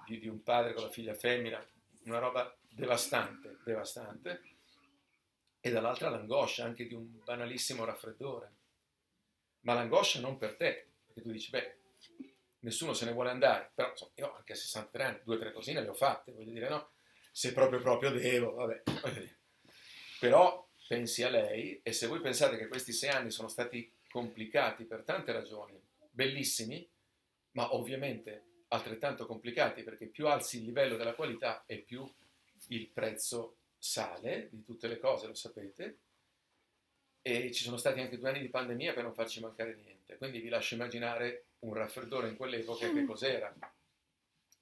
di, di un padre con la figlia femmina, una roba devastante, devastante, e dall'altra l'angoscia anche di un banalissimo raffreddore. Ma l'angoscia non per te, perché tu dici, beh, nessuno se ne vuole andare, però insomma, io anche a 63 anni, due o tre cosine le ho fatte, voglio dire, no? Se proprio proprio devo, vabbè. Però pensi a lei e se voi pensate che questi sei anni sono stati complicati per tante ragioni, bellissimi, ma ovviamente altrettanto complicati perché più alzi il livello della qualità e più il prezzo sale di tutte le cose, lo sapete. E ci sono stati anche due anni di pandemia per non farci mancare niente. Quindi vi lascio immaginare un raffreddore in quell'epoca che cos'era?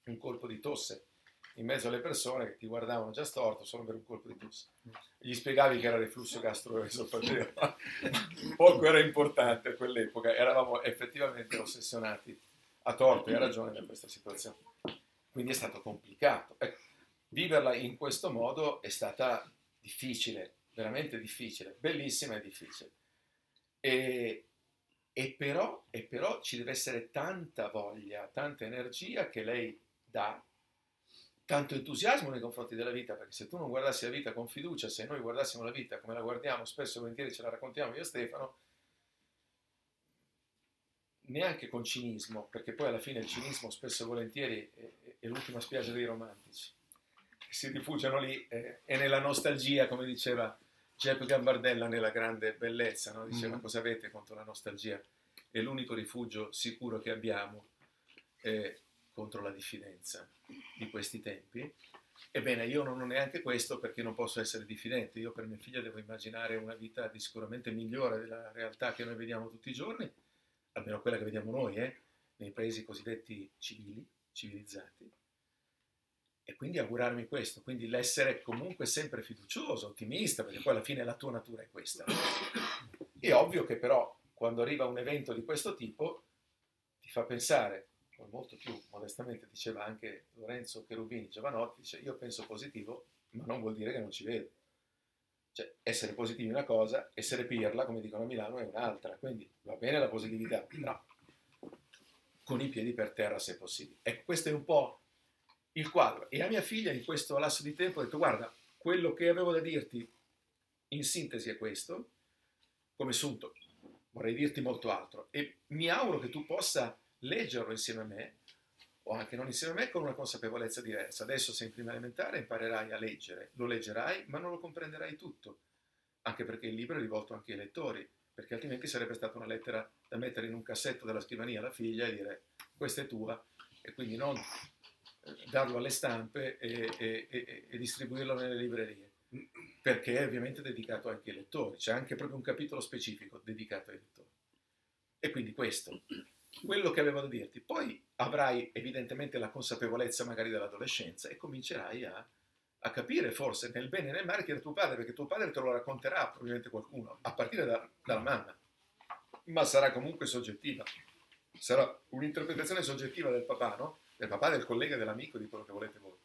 Un colpo di tosse in mezzo alle persone che ti guardavano già storto solo per un colpo di tosse. Gli spiegavi che era reflusso gastroesofageo, ma poco era importante a quell'epoca, eravamo effettivamente ossessionati a torto e a ragione da questa situazione. Quindi è stato complicato. Ecco, viverla in questo modo è stata difficile, veramente difficile, bellissima e difficile. E, e però, e però ci deve essere tanta voglia, tanta energia che lei dà, tanto entusiasmo nei confronti della vita, perché se tu non guardassi la vita con fiducia, se noi guardassimo la vita come la guardiamo, spesso e volentieri ce la raccontiamo io e Stefano, neanche con cinismo, perché poi alla fine il cinismo spesso e volentieri è, è l'ultima spiaggia dei romantici, si rifugiano lì eh, e nella nostalgia, come diceva Giuseppe Gambardella nella grande bellezza, no? diceva Mhm. cosa avete contro la nostalgia? È l'unico rifugio sicuro che abbiamo eh, contro la diffidenza di questi tempi. Ebbene, io non ho neanche questo perché non posso essere diffidente. Io per mia figlia devo immaginare una vita di sicuramente migliore della realtà che noi vediamo tutti i giorni, almeno quella che vediamo noi, eh, nei paesi cosiddetti civili, civilizzati. E quindi augurarmi questo, quindi l'essere comunque sempre fiducioso, ottimista, perché poi alla fine la tua natura è questa. È ovvio che però quando arriva un evento di questo tipo ti fa pensare, come molto più modestamente diceva anche Lorenzo Cherubini Giovanotti, dice io penso positivo, ma non vuol dire che non ci vedo. Cioè, essere positivi è una cosa, essere pirla, come dicono a Milano, è un'altra. Quindi va bene la positività, però con i piedi per terra se possibile. Ecco, questo è un po' il quadro. E a mia figlia in questo lasso di tempo ho detto, guarda, quello che avevo da dirti in sintesi è questo, come sunto vorrei dirti molto altro. E mi auguro che tu possa leggerlo insieme a me o anche non insieme a me con una consapevolezza diversa. Adesso sei in prima elementare, imparerai a leggere, lo leggerai ma non lo comprenderai tutto, anche perché il libro è rivolto anche ai lettori, perché altrimenti sarebbe stata una lettera da mettere in un cassetto della scrivania alla figlia e dire questa è tua. E quindi non darlo alle stampe e, e- e- distribuirlo nelle librerie perché è ovviamente dedicato anche ai lettori, c'è anche proprio un capitolo specifico dedicato ai lettori. E quindi questo, quello che avevo da dirti. Poi avrai evidentemente la consapevolezza magari dell'adolescenza e comincerai a, a capire forse nel bene e nel male che era tuo padre, perché tuo padre te lo racconterà probabilmente qualcuno, a partire da- dalla mamma, ma sarà comunque soggettiva. Sarà un'interpretazione soggettiva del papà, no? Del papà, del collega, dell'amico, di quello che volete voi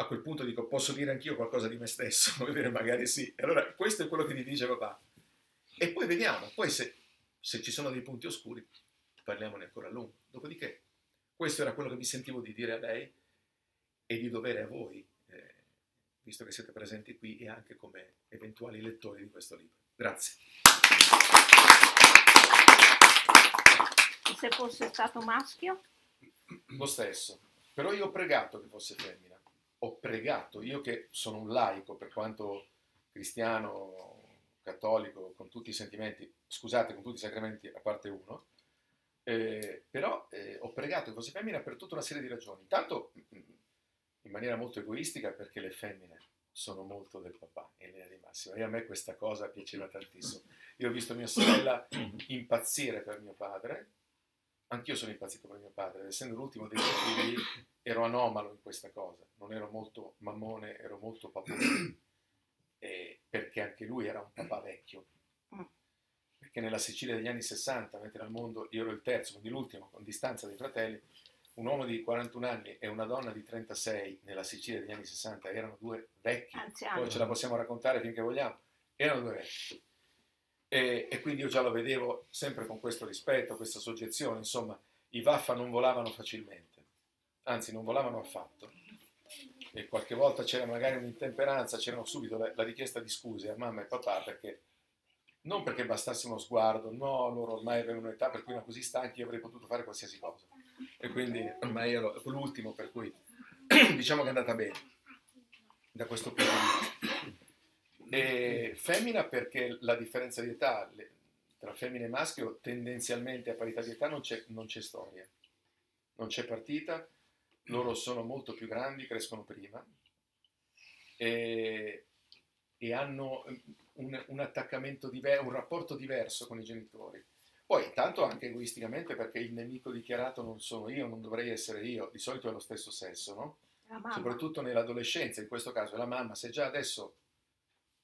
a quel punto dico posso dire anch'io qualcosa di me stesso, vuol dire magari sì. Allora questo è quello che ti dice papà. E poi vediamo, poi se, se ci sono dei punti oscuri parliamone ancora a lungo. Dopodiché, questo era quello che mi sentivo di dire a lei e di dovere a voi, eh, visto che siete presenti qui e anche come eventuali lettori di questo libro. Grazie. Se fosse stato maschio? Lo stesso. Però io ho pregato che fosse femmina. Ho pregato, io che sono un laico, per quanto cristiano, cattolico, con tutti i sentimenti, scusate, con tutti i sacramenti a parte uno, eh, però eh, ho pregato che fosse femmina per tutta una serie di ragioni. Intanto, in maniera molto egoistica, perché le femmine sono molto del papà in linea di massima e a me questa cosa piaceva tantissimo. Io ho visto mia sorella impazzire per mio padre, anch'io sono impazzito per mio padre, essendo l'ultimo dei miei figli ero anomalo in questa cosa, non ero molto mammone, ero molto papone, e perché anche lui era un papà vecchio. Perché nella Sicilia degli anni 60, mentre al mondo io ero il terzo, quindi l'ultimo, con distanza dei fratelli, un uomo di 41 anni e una donna di 36 nella Sicilia degli anni 60 erano due vecchi, Anziani. poi ce la possiamo raccontare finché vogliamo, erano due vecchi. E, e, quindi io già lo vedevo sempre con questo rispetto, questa soggezione, insomma, i Vaffa non volavano facilmente, anzi non volavano affatto. E qualche volta c'era magari un'intemperanza, c'erano subito la, la richiesta di scuse a mamma e papà perché non perché bastasse uno sguardo, no, loro ormai avevano un'età per cui erano così stanchi io avrei potuto fare qualsiasi cosa. E quindi ormai ero l'ultimo, per cui diciamo che è andata bene da questo punto di vista. E femmina perché la differenza di età tra femmina e maschio tendenzialmente a parità di età non c'è, non c'è storia, non c'è partita, loro sono molto più grandi, crescono prima e, e hanno un, un attaccamento diverso, un rapporto diverso con i genitori. Poi intanto anche egoisticamente perché il nemico dichiarato non sono io, non dovrei essere io, di solito è lo stesso sesso, no? Soprattutto nell'adolescenza, in questo caso è la mamma, se già adesso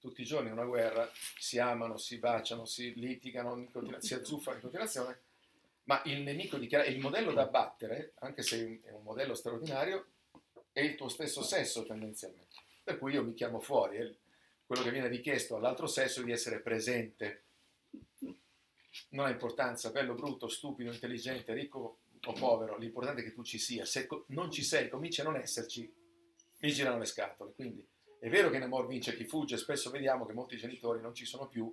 tutti i giorni è una guerra, si amano, si baciano, si litigano, si azzuffano in continuazione, ma il nemico dichiarato, il modello da battere, anche se è un modello straordinario, è il tuo stesso sesso tendenzialmente. Per cui io mi chiamo fuori, è quello che viene richiesto all'altro sesso è di essere presente. Non ha importanza, bello, brutto, stupido, intelligente, ricco o povero, l'importante è che tu ci sia. Se non ci sei, cominci a non esserci, mi girano le scatole. Quindi è vero che in amor vince chi fugge, spesso vediamo che molti genitori non ci sono più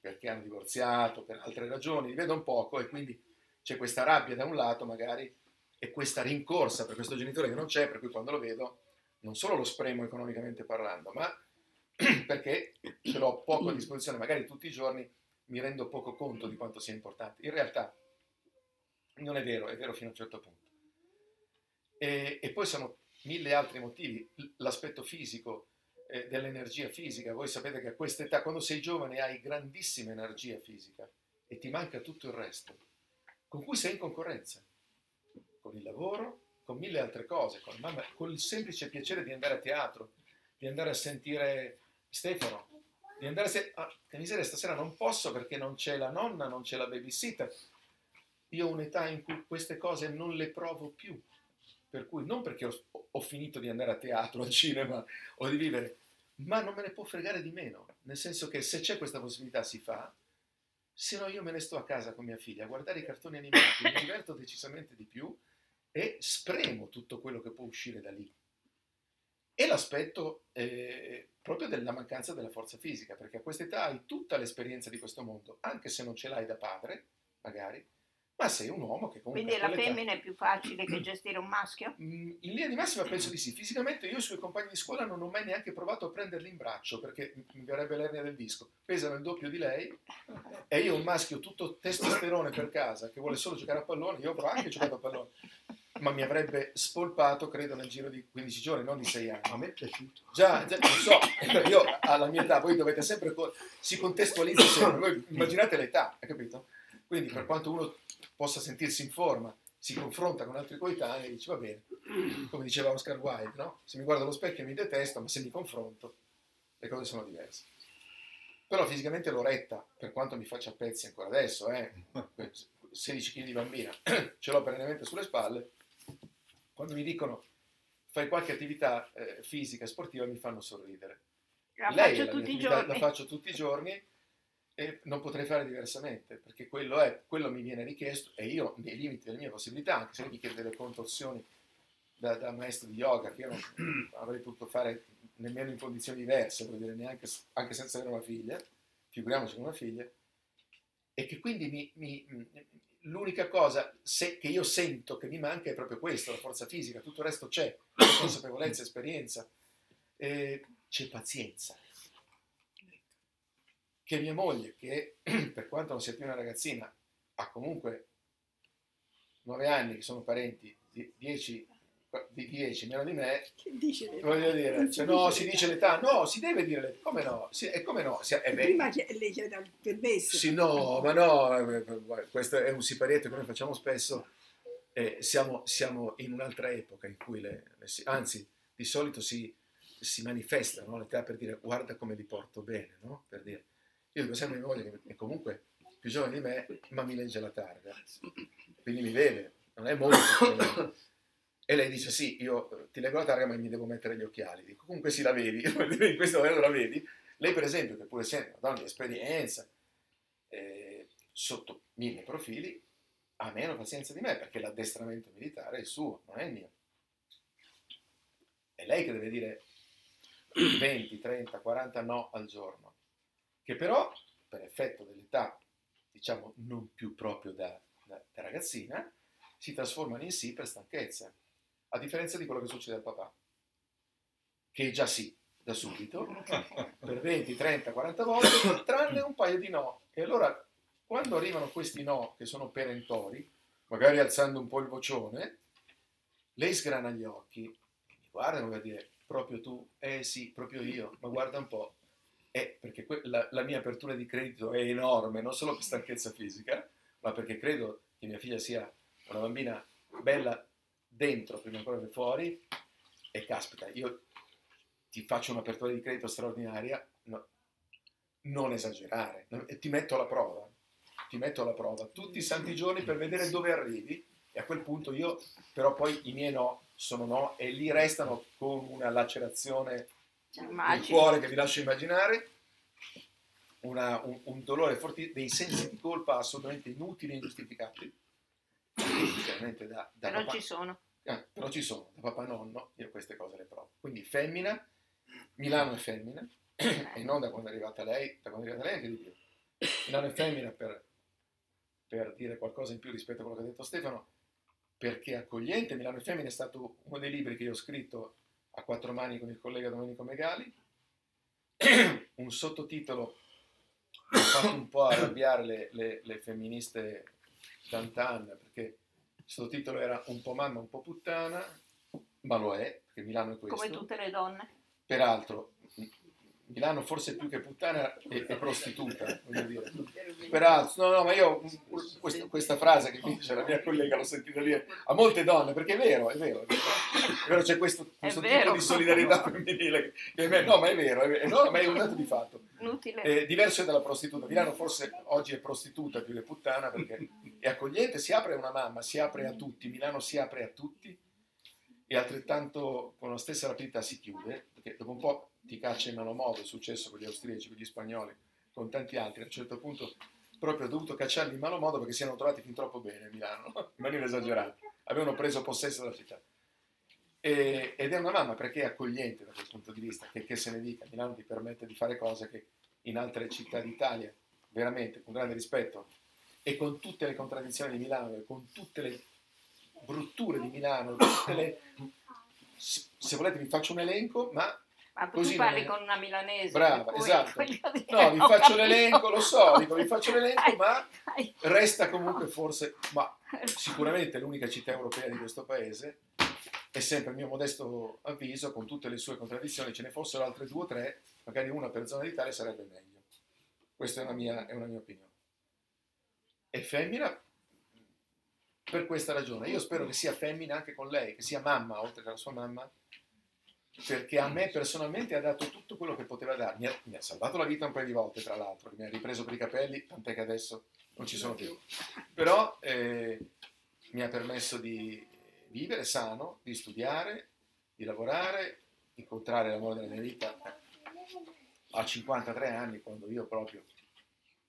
perché hanno divorziato, per altre ragioni, li vedo un poco e quindi c'è questa rabbia da un lato magari e questa rincorsa per questo genitore che non c'è, per cui quando lo vedo non solo lo spremo economicamente parlando, ma perché ce l'ho poco a disposizione, magari tutti i giorni mi rendo poco conto di quanto sia importante. In realtà non è vero, è vero fino a un certo punto. E, e poi sono mille altri motivi, l'aspetto fisico eh, dell'energia fisica. Voi sapete che a questa età, quando sei giovane, hai grandissima energia fisica e ti manca tutto il resto, con cui sei in concorrenza, con il lavoro, con mille altre cose, con, mamma, con il semplice piacere di andare a teatro, di andare a sentire Stefano, di andare a sentire... Ah, che miseria, stasera non posso perché non c'è la nonna, non c'è la babysitter. Io ho un'età in cui queste cose non le provo più. Per cui non perché ho, ho finito di andare a teatro, al cinema o di vivere, ma non me ne può fregare di meno. Nel senso che se c'è questa possibilità si fa, se no io me ne sto a casa con mia figlia a guardare i cartoni animati, mi diverto decisamente di più e spremo tutto quello che può uscire da lì. E l'aspetto eh, proprio della mancanza della forza fisica, perché a questa età hai tutta l'esperienza di questo mondo, anche se non ce l'hai da padre, magari, ma sei un uomo che comunque... Quindi la femmina è più facile che gestire un maschio? Mm, in linea di massima penso di sì. Fisicamente io i suoi compagni di scuola non ho mai neanche provato a prenderli in braccio perché mi verrebbe l'ernia del disco. Pesano il doppio di lei e io un maschio tutto testosterone per casa che vuole solo giocare a pallone, io ho anche giocato a pallone, ma mi avrebbe spolpato credo nel giro di 15 giorni, non di 6 anni. A me è piaciuto. Già, già lo so, io alla mia età, voi dovete sempre, si contestualizza sempre, voi immaginate l'età, hai capito? Quindi per quanto uno possa sentirsi in forma, si confronta con altri coetanei e dice va bene, come diceva Oscar Wilde, no? se mi guardo allo specchio mi detesto, ma se mi confronto le cose sono diverse. Però fisicamente l'ho retta, per quanto mi faccia pezzi ancora adesso, eh? 16 kg di bambina, ce l'ho perennemente sulle spalle, quando mi dicono fai qualche attività eh, fisica, sportiva, mi fanno sorridere. La Lei faccio la, tutti giorni. la faccio tutti i giorni e non potrei fare diversamente, perché quello, è, quello mi viene richiesto e io, nei limiti delle mie possibilità, anche se mi chiede delle contorsioni da, da, maestro di yoga, che io non avrei potuto fare nemmeno in condizioni diverse, vuol dire neanche anche senza avere una figlia, figuriamoci con una figlia, e che quindi mi, mi, l'unica cosa se, che io sento che mi manca è proprio questo, la forza fisica, tutto il resto c'è, consapevolezza, esperienza, eh, c'è pazienza. Che mia moglie, che per quanto non sia più una ragazzina, ha comunque nove anni, che sono parenti di dieci di 10 meno di me, voglio dire, cioè, no, si dice l'età, no, si deve dire l'età, come no? Si, e come no? Si, è Prima lei chiede il permesso. Sì, no, ma no, eh, questo è un siparietto che noi facciamo spesso, eh, siamo, siamo, in un'altra epoca in cui, le, le, anzi, di solito si, si manifesta no? l'età per dire guarda come li porto bene, no? Per dire, io dico sempre a mia moglie che è comunque più giovane di me, ma mi legge la targa, quindi mi vede, non è molto e lei dice sì, io eh, ti leggo la targa ma mi devo mettere gli occhiali. Dico comunque sì, la vedi, in questo momento la vedi. Lei per esempio, che pur essendo una donna di esperienza, eh, sotto mille profili, ha meno pazienza di me perché l'addestramento militare è il suo, non è il mio. È lei che deve dire 20, 30, 40 no al giorno, che però per effetto dell'età, diciamo non più proprio da, da, da ragazzina, si trasformano in sì per stanchezza a differenza di quello che succede al papà, che già sì, da subito, per 20, 30, 40 volte, tranne un paio di no. E allora, quando arrivano questi no, che sono perentori, magari alzando un po' il vocione, lei sgrana gli occhi, e mi guarda e mi va a dire, proprio tu? Eh sì, proprio io, ma guarda un po'. Eh, perché que- la, la mia apertura di credito è enorme, non solo per stanchezza fisica, ma perché credo che mia figlia sia una bambina bella dentro prima ancora che fuori e caspita, io ti faccio un'apertura di credito straordinaria, no, non esagerare, e ti metto alla prova, ti metto alla prova tutti i santi giorni per vedere dove arrivi e a quel punto io però poi i miei no sono no e lì restano con una lacerazione del cuore che vi lascio immaginare, una, un, un, dolore forte, dei sensi di colpa assolutamente inutili e ingiustificati chiaramente da, da però papà. ci sono. Eh, però ci sono, da papà nonno io queste cose le provo. Quindi femmina, Milano è femmina, e non da quando è arrivata lei, da quando è arrivata lei anche di più. Milano è femmina per, per dire qualcosa in più rispetto a quello che ha detto Stefano, perché accogliente, Milano è femmina è stato uno dei libri che io ho scritto a quattro mani con il collega Domenico Megali, un sottotitolo che ha fatto un po' arrabbiare le, le, le femministe Tantan, perché il sottotitolo era un po' mamma, un po' puttana, ma lo è, perché Milano è questo. Come tutte le donne. Peraltro, Milano forse più che puttana è, è prostituta, voglio dire. Peraltro, no, no, ma io questa, questa frase che mi dice la mia collega l'ho sentita dire a molte donne, perché è vero, è vero, è vero, è vero c'è questo, questo tipo di solidarietà femminile. No, ma è vero, è vero, no, ma è un dato di fatto. Eh, diverso dalla prostituta. Milano forse oggi è prostituta più che puttana perché è accogliente, si apre a una mamma, si apre a tutti, Milano si apre a tutti e altrettanto con la stessa rapidità si chiude, perché dopo un po' ti caccia in mano modo, è successo con gli austriaci, con gli spagnoli, con tanti altri, a un certo punto proprio ho dovuto cacciarli in malo modo perché si erano trovati fin troppo bene a Milano, in maniera esagerata, avevano preso possesso della città. E, ed è una mamma perché è accogliente da quel punto di vista, che, che se ne dica, Milano ti permette di fare cose che in altre città d'Italia, veramente con grande rispetto, e con tutte le contraddizioni di Milano, e con tutte le brutture di Milano, tutte le... se volete vi faccio un elenco, ma ma Così tu parli con una milanese. Brava, esatto. Dire, no, vi faccio capito. l'elenco, lo so, dico, vi faccio l'elenco, ma resta comunque forse, ma sicuramente l'unica città europea di questo paese, è sempre il mio modesto avviso, con tutte le sue contraddizioni, ce ne fossero altre due o tre, magari una per zona d'Italia sarebbe meglio. Questa è una mia, è una mia opinione. È femmina per questa ragione. Io spero che sia femmina anche con lei, che sia mamma, oltre che la sua mamma, perché a me personalmente ha dato tutto quello che poteva darmi. Mi ha, salvato la vita un paio di volte, tra l'altro, mi ha ripreso per i capelli, tant'è che adesso non ci sono più. Però eh, mi ha permesso di vivere sano, di studiare, di lavorare, incontrare l'amore della mia vita a 53 anni, quando io proprio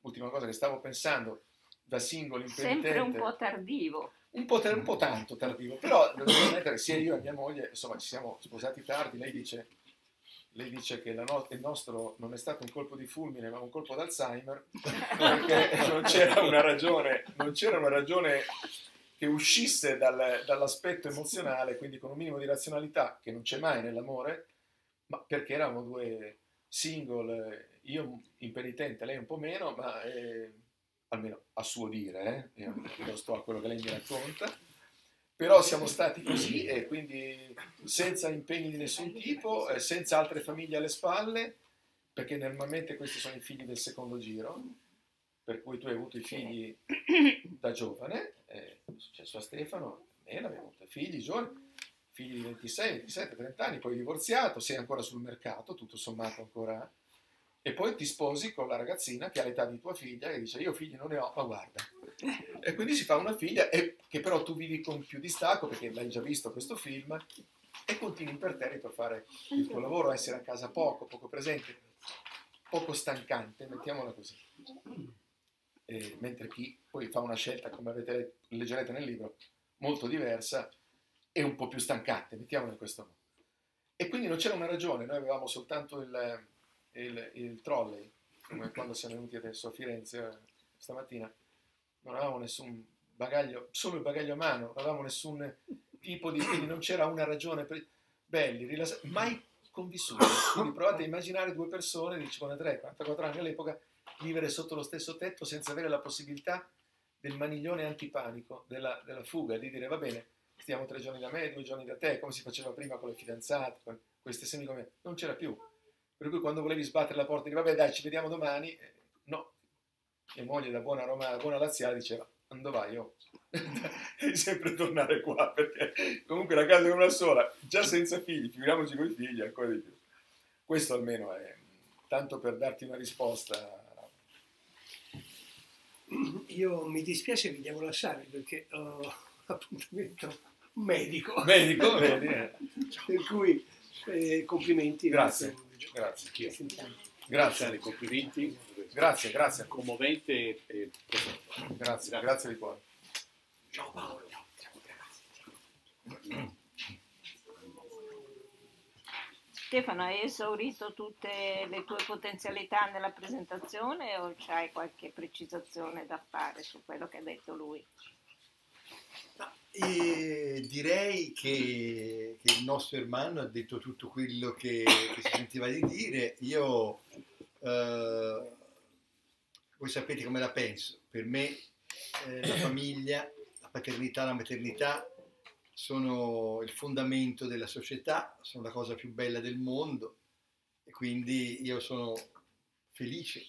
ultima cosa che stavo pensando, da singolo impenitente. Sempre un po' tardivo. Un po', un po tanto tardivo, però devo ammettere, sia io e mia moglie, insomma, ci siamo sposati tardi, lei dice, lei dice che no, il nostro non è stato un colpo di fulmine, ma un colpo d'Alzheimer, perché non c'era una ragione, non c'era una ragione che uscisse dal, dall'aspetto emozionale, quindi con un minimo di razionalità, che non c'è mai nell'amore, ma perché eravamo due single, io impenitente, lei un po' meno, ma eh, almeno a suo dire, eh, io sto a quello che lei mi racconta, però siamo stati così e quindi senza impegni di nessun tipo, eh, senza altre famiglie alle spalle, perché normalmente questi sono i figli del secondo giro, per cui tu hai avuto i figli da giovane, eh, è successo a Stefano, me l'abbiamo avuto figli giovani, figli di 26, 27, 30 anni, poi divorziato, sei ancora sul mercato, tutto sommato ancora e poi ti sposi con la ragazzina che ha l'età di tua figlia e dice io figli non ne ho, ma guarda. E quindi si fa una figlia e, che però tu vivi con più distacco perché l'hai già visto questo film e continui imperterrito a fare il tuo lavoro, essere a casa poco, poco presente, poco stancante, mettiamola così. E, mentre chi poi fa una scelta, come avete, leggerete nel libro, molto diversa e un po' più stancante, mettiamola in questo modo. E quindi non c'era una ragione, noi avevamo soltanto il il, il trolley, come quando siamo venuti adesso a Firenze eh, stamattina, non avevamo nessun bagaglio, solo il bagaglio a mano, non avevamo nessun tipo di... quindi non c'era una ragione per... belli, rilassati, mai convissuti. Quindi provate a immaginare due persone di 53, 44 anni all'epoca vivere sotto lo stesso tetto senza avere la possibilità del maniglione antipanico, della, della fuga, di dire va bene, stiamo tre giorni da me, due giorni da te, come si faceva prima con le fidanzate, con queste semi come... non c'era più per cui quando volevi sbattere la porta e dire vabbè dai ci vediamo domani, eh, no. Mia moglie da buona romana, buona laziale diceva quando vai io? Devi sempre tornare qua perché comunque la casa è una sola, già senza figli, figuriamoci con i figli ancora di più. Questo almeno è tanto per darti una risposta. Io mi dispiace, vi devo lasciare perché ho appuntamento medico. Medico, vedi. Eh. per cui eh, complimenti. Grazie. Grazie. Grazie. Grazie, complimenti. Grazie, grazie. Commovente e, e grazie, grazie di cuore. Ciao Paolo. Stefano, hai esaurito tutte le tue potenzialità nella presentazione o c'hai qualche precisazione da fare su quello che ha detto lui? E direi che, che, il nostro Ermanno ha detto tutto quello che, che si sentiva di dire. Io, eh, voi sapete come la penso. Per me eh, la famiglia, la paternità, la maternità sono il fondamento della società, sono la cosa più bella del mondo e quindi io sono felice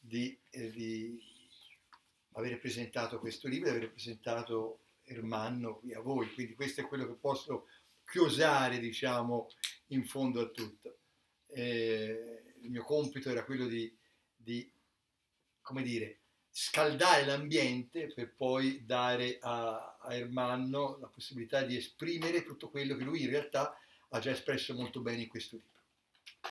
di, eh, di aver presentato questo libro, di aver presentato Ermanno qui a voi, quindi questo è quello che posso chiosare, diciamo, in fondo a tutto. Eh, il mio compito era quello di, di, come dire, scaldare l'ambiente per poi dare a, a Ermanno la possibilità di esprimere tutto quello che lui in realtà ha già espresso molto bene in questo libro.